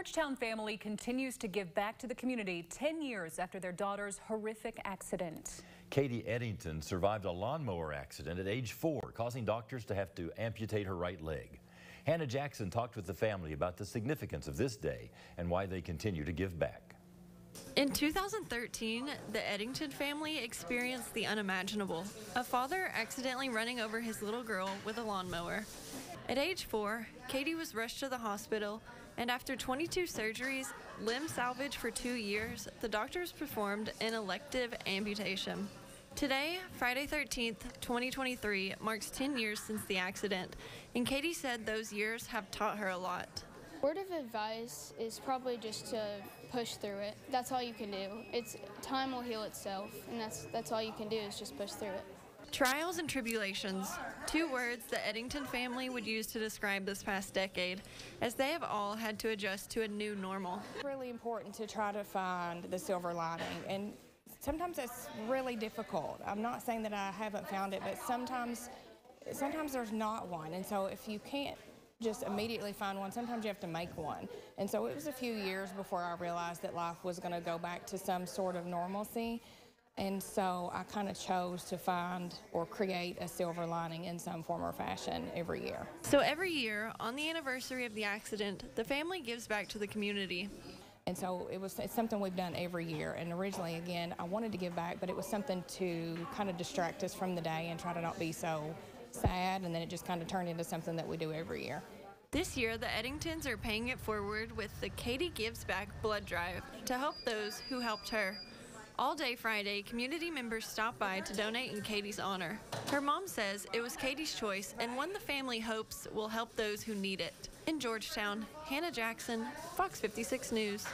Georgetown family continues to give back to the community 10 years after their daughter's horrific accident. Katie Eddington survived a lawnmower accident at age four, causing doctors to have to amputate her right leg. Hannah Jackson talked with the family about the significance of this day and why they continue to give back. In 2013, the Eddington family experienced the unimaginable a father accidentally running over his little girl with a lawnmower. At age four, Katie was rushed to the hospital, and after 22 surgeries, limb salvage for two years, the doctors performed an elective amputation. Today, Friday 13th, 2023, marks 10 years since the accident, and Katie said those years have taught her a lot. Word of advice is probably just to push through it. That's all you can do. It's time will heal itself, and that's that's all you can do is just push through it. Trials and tribulations, two words the Eddington family would use to describe this past decade, as they have all had to adjust to a new normal. Really important to try to find the silver lining, and sometimes it's really difficult. I'm not saying that I haven't found it, but sometimes, sometimes there's not one, and so if you can't just immediately find one. Sometimes you have to make one. And so it was a few years before I realized that life was going to go back to some sort of normalcy. And so I kind of chose to find or create a silver lining in some form or fashion every year. So every year, on the anniversary of the accident, the family gives back to the community. And so it was it's something we've done every year. And originally, again, I wanted to give back, but it was something to kind of distract us from the day and try to not be so sad, and then it just kind of turned into something that we do every year. This year, the Eddingtons are paying it forward with the Katie Gives Back blood drive to help those who helped her. All day Friday, community members stopped by to donate in Katie's honor. Her mom says it was Katie's choice and one the family hopes will help those who need it. In Georgetown, Hannah Jackson, Fox 56 News.